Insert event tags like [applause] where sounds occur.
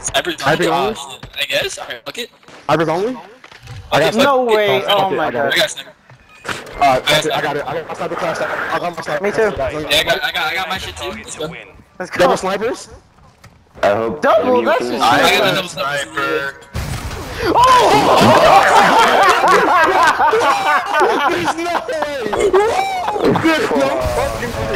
Snipers Snipers only? only? I guess. Alright, fuck it. Snipers only? I got No way. I Oh okay, my I got god. got sniper. Alright, uh, that's it. I got it. I got my sniper class. I got my sniper. Me too. Yeah, I got, I got, I got my shit too. Let's go. Let's Double snipers? I hope. Double, that's finish. just- I got the double sniper. Oh! [laughs] [laughs] There's no way! There's no fucking way!